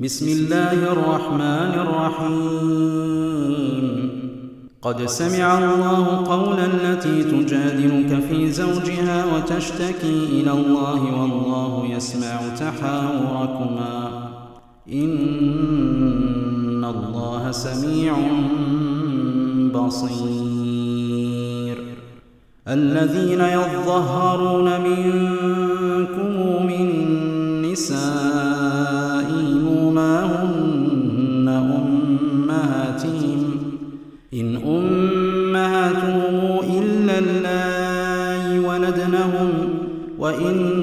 بسم الله الرحمن الرحيم. قد سمع الله قولا التي تجادلك في زوجها وتشتكي إلى الله والله يسمع تحاوركما. إن الله سميع بصير. الذين يظهرون منكم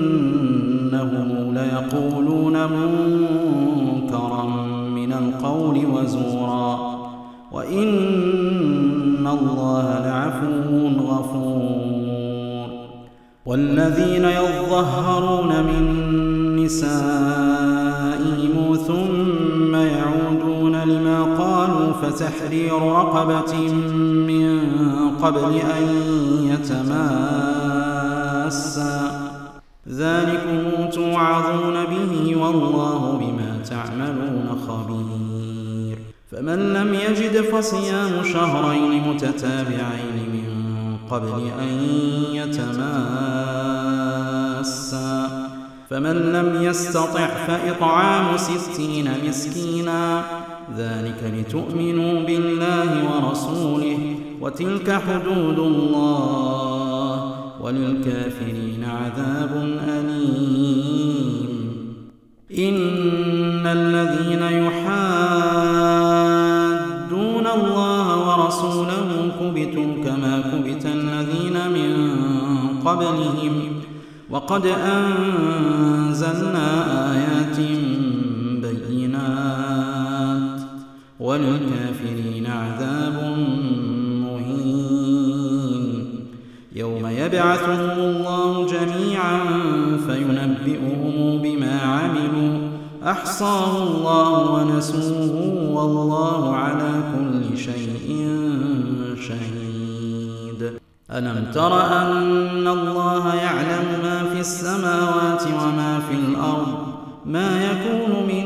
وإنهم ليقولون منكرا من القول وزورا. وإن الله لعفو غفور. والذين يظهرون من نسائهم ثم يعودون لما قالوا فتحرير رقبة من قبل أن يتماسا. ذلكم توعظون به والله بما تعملون خبير. فمن لم يجد فصيام شهرين متتابعين من قبل أن يتماسا فمن لم يستطع فإطعام ستين مسكينا. ذلك لتؤمنوا بالله ورسوله. وتلك حدود الله. وللكافرين عذاب أليم. إن الذين يحادون الله ورسوله كبتوا كما كبت الذين من قبلهم وقد أنزلنا آيات بينات. وللكافرين عذاب يبعثهم الله جميعا فينبئهم بما عملوا. أحصاه الله ونسوه والله على كل شيء شهيد. ألم تر أن الله يعلم ما في السماوات وما في الأرض؟ ما يكون من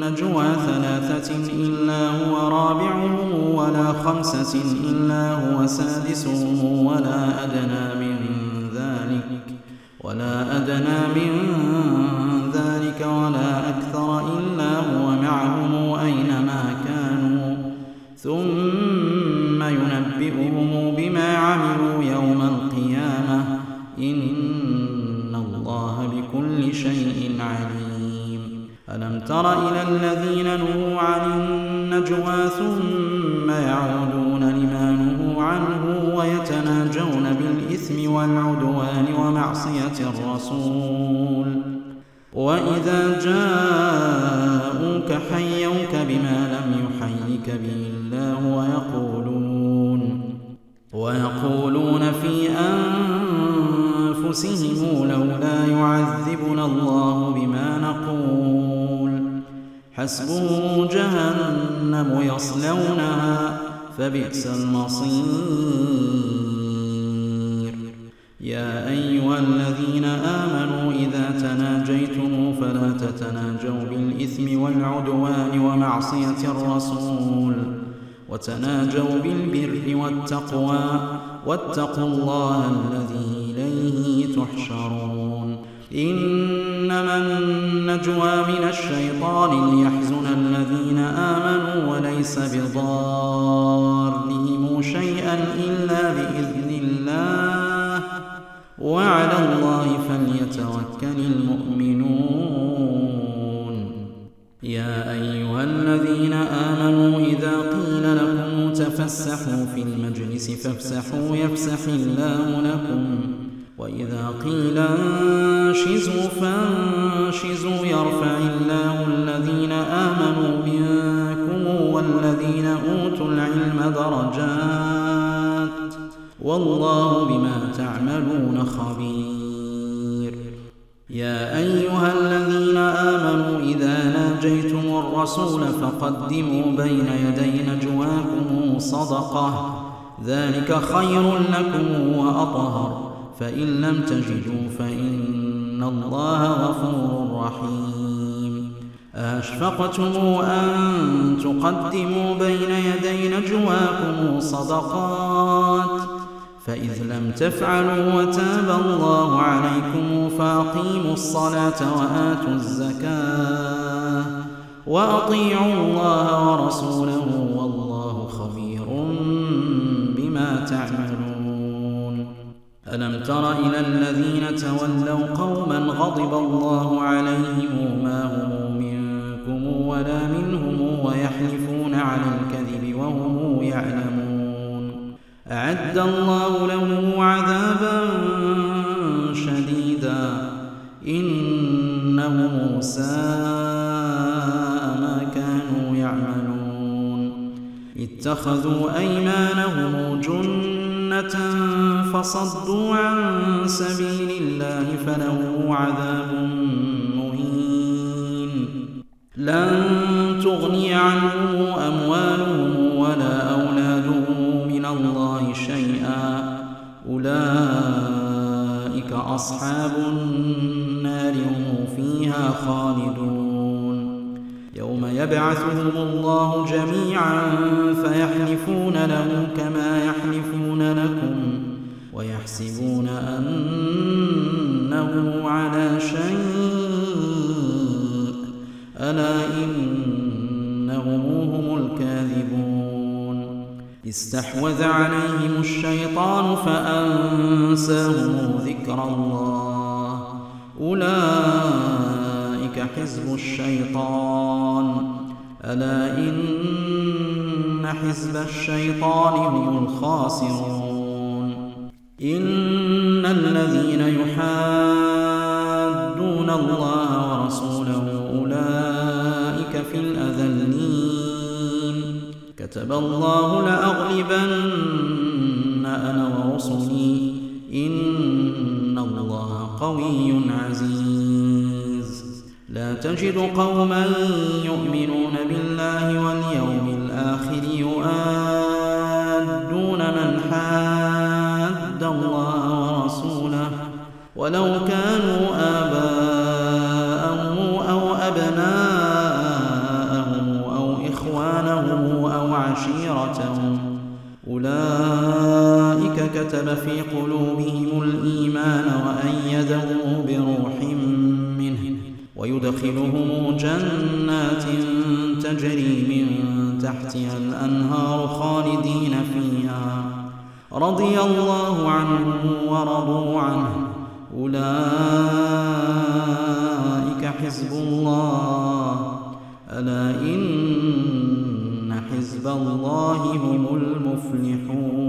نجوى ثلاثة إلا هو رابعهم ولا خمسة إلا هو سادسهم ولا أدنى من ولا أدنى من ذلك ولا أكثر إلا هو معهم أينما كانوا. ثم ينبئهم بما عملوا يوم القيامة. إن الله بكل شيء عليم. ألم تر إلى الذين نهوا عن النجوى ثم يعودون لما نهوا عنه ويتناجون بالإثم والعدوان ومعصية الرسول. وإذا جاءوك حيوك بما لم يحيك به الله ويقولون ويقولون في أنفسهم لولا يعذبنا الله بما نقول. حسبهم جهنم يصلونها فبئس المصير. يا أيها الذين آمنوا إذا تناجيتم فلا تتناجوا بالإثم والعدوان ومعصية الرسول وتناجوا بالبر والتقوى واتقوا الله الذي إليه تحشرون إنما النجوى من الشيطان ليحزن الذين آمنوا وليس بضارهم فليتوكل المؤمنون. يا أيها الذين آمنوا إذا قيل لكم تفسحوا في المجلس فافسحوا يفسح الله لكم. وإذا قيل انشزوا فانشزوا يرفع الله الذين آمنوا منكم والذين أوتوا العلم درجات. والله بما تعملون خبير. يا أيها الذين آمنوا إذا ناجيتم الرسول فقدموا بين يدي نجواكم صدقة. ذلك خير لكم وأطهر. فإن لم تجدوا فإن الله غفور رحيم. أشفقتم أن تقدموا بين يدي نجواكم صدقات؟ فإذ لم تفعلوا وتاب الله عليكم فأقيموا الصلاة وآتوا الزكاة وأطيعوا الله ورسوله والله خبير بما تعملون. ألم تر إلى الذين تولوا قوما غضب الله عليهم ما هم منكم ولا منهم ويحلفون على الكذب وهم يعلمون. أعد الله لهم عذابا شديدا. إنهم ساء ما كانوا يعملون. اتخذوا أيمانهم جنة فصدوا عن سبيل الله فله عذاب لن تغني عنهم أموالهم أولئك أصحاب النار هم فيها خالدون. يوم يبعثهم الله جميعا فيحلفون له كما يحلفون لكم ويحسبون أنه على شيء. ألا إنهم هم الكاذبون. استحوذ عليهم الشيطان فأنساهم ذكر الله. أولئك حزب الشيطان. ألا إن حزب الشيطان هم الخاسرون. إن الذين يحادون الله ورسوله في الأذلين كتب الله لأغلبن أنا ورسلي. إن الله قوي عزيز. لا تجد قوما يؤمنون بالله واليوم الآخر يؤادون من حاد الله ورسوله. ولو كانوا آباءهم أو أبناءهم عشيرتهم أولئك كتب في قلوبهم الإيمان وأيدهم بروح منه ويدخلهم جنات تجري من تحتها الأنهار خالدين فيها. رضي الله عنهم ورضوا عنه. أولئك حزب الله. ألا إن حزب الله هم المفلحون